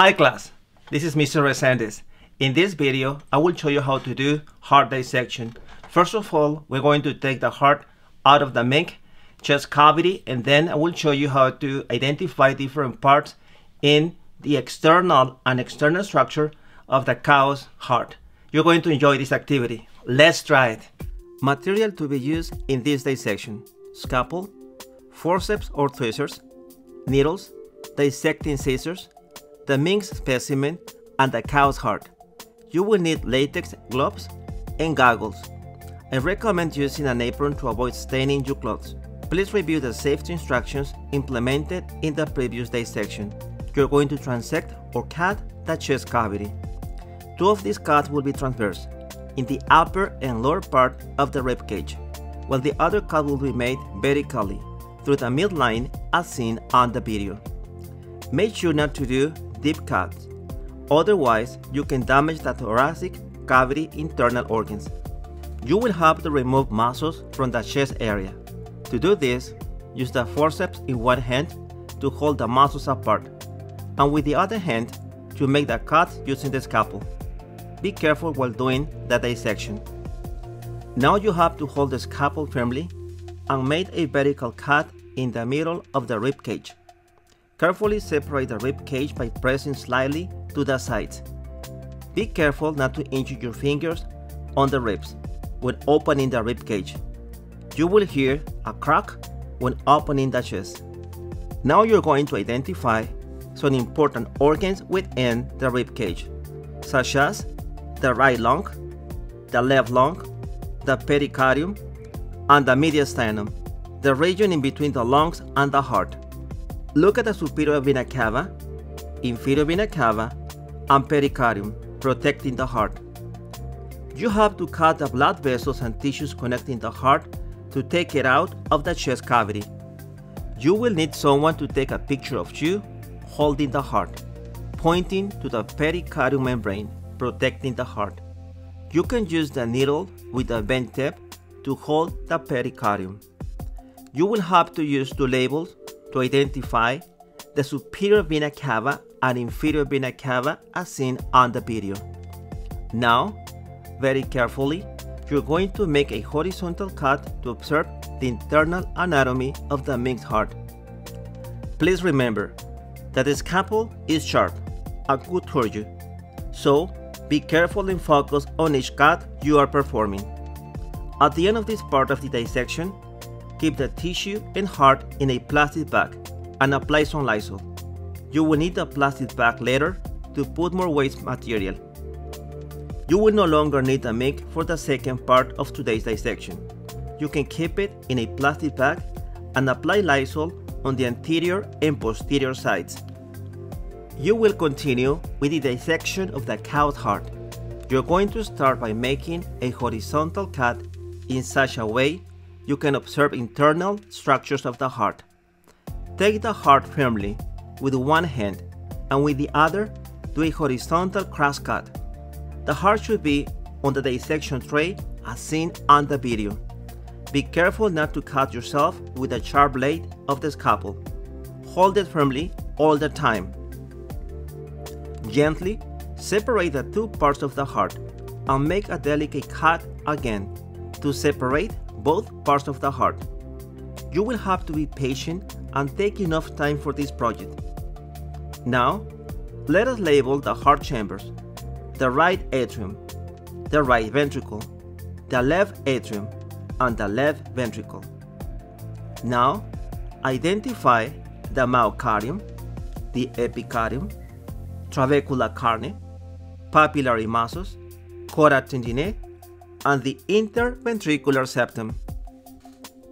Hi class, this is Mr. Resendiz. In this video, I will show you how to do heart dissection. First of all, we're going to take the heart out of the mink chest cavity and then I will show you how to identify different parts in the external and external structure of the cow's heart. You're going to enjoy this activity. Let's try it. Material to be used in this dissection. Scalpel, forceps or tweezers, needles, dissecting scissors, the mink specimen, and the cow's heart. You will need latex gloves and goggles. I recommend using an apron to avoid staining your clothes. Please review the safety instructions implemented in the previous dissection. You're going to transect or cut the chest cavity. Two of these cuts will be transverse, in the upper and lower part of the rib cage, while the other cut will be made vertically, through the midline as seen on the video. Make sure not to do deep cuts, otherwise you can damage the thoracic cavity internal organs. You will have to remove muscles from the chest area. To do this, use the forceps in one hand to hold the muscles apart, and with the other hand to make the cut using the scalpel. Be careful while doing the dissection. Now you have to hold the scalpel firmly and make a vertical cut in the middle of the rib cage. Carefully separate the rib cage by pressing slightly to the sides. Be careful not to injure your fingers on the ribs when opening the rib cage. You will hear a crack when opening the chest. Now you're going to identify some important organs within the rib cage, such as the right lung, the left lung, the pericardium, and the mediastinum, the region in between the lungs and the heart. Look at the superior vena cava, inferior vena cava, and pericardium, protecting the heart. You have to cut the blood vessels and tissues connecting the heart to take it out of the chest cavity. You will need someone to take a picture of you holding the heart, pointing to the pericardial membrane, protecting the heart. You can use the needle with a bent tip to hold the pericardium. You will have to use two labels to identify the superior vena cava and inferior vena cava as seen on the video. Now, very carefully, you're going to make a horizontal cut to observe the internal anatomy of the mink's heart. Please remember that the scalpel is sharp and good for you, so be careful and focus on each cut you are performing. At the end of this part of the dissection, keep the tissue and heart in a plastic bag and apply some Lysol. You will need a plastic bag later to put more waste material. You will no longer need a mink for the second part of today's dissection. You can keep it in a plastic bag and apply Lysol on the anterior and posterior sides. You will continue with the dissection of the cow's heart. You're going to start by making a horizontal cut in such a way you can observe internal structures of the heart. Take the heart firmly with one hand and with the other do a horizontal cross cut. The heart should be on the dissection tray as seen on the video. Be careful not to cut yourself with the sharp blade of the scalpel. Hold it firmly all the time. Gently separate the two parts of the heart and make a delicate cut again to separate both parts of the heart. You will have to be patient and take enough time for this project. Now, let us label the heart chambers. The right atrium, the right ventricle, the left atrium, and the left ventricle. Now, identify the myocardium, the epicardium, trabeculae carneae, papillary muscles, chordae tendineae, and the interventricular septum.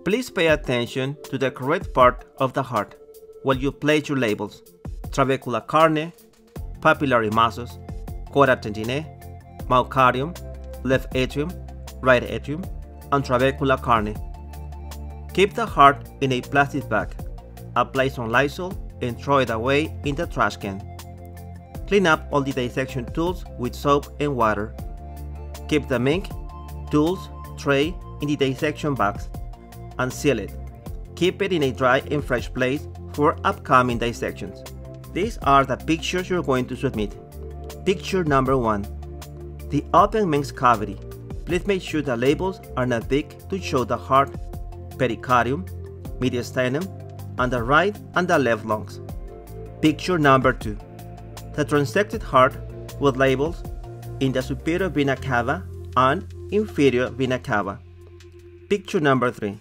Please pay attention to the correct part of the heart while you place your labels. Trabeculae carneae, papillary muscles, chordae tendineae, myocardium, left atrium, right atrium, and trabeculae carneae. Keep the heart in a plastic bag. Apply some Lysol and throw it away in the trash can. Clean up all the dissection tools with soap and water. Keep the mink tools, tray in the dissection box and seal it. Keep it in a dry and fresh place for upcoming dissections. These are the pictures you're going to submit. Picture number one. The open means cavity. Please make sure the labels are not big to show the heart, pericardium, mediastinum, and the right and the left lungs. Picture number two. The transected heart with labels in the superior vena cava and inferior vena cava. Picture number 3.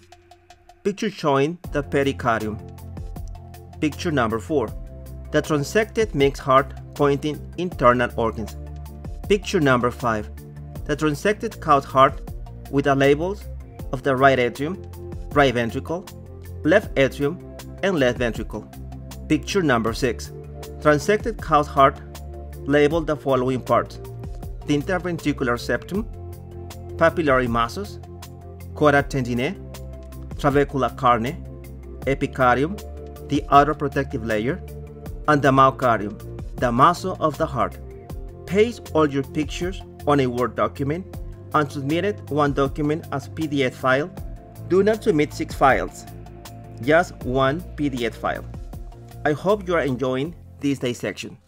Picture showing the pericardium. Picture number 4. The transected mink's heart pointing internal organs. Picture number 5. The transected cow's heart with the labels of the right atrium, right ventricle, left atrium, and left ventricle. Picture number 6. Transected cow's heart labeled the following parts the interventricular septum, papillary muscles, chordae tendineae, trabeculae carneae, epicardium, the outer protective layer, and the myocardium, the muscle of the heart. Paste all your pictures on a Word document and submit it one document as PDF file. Do not submit six files, just one PDF file. I hope you are enjoying this dissection.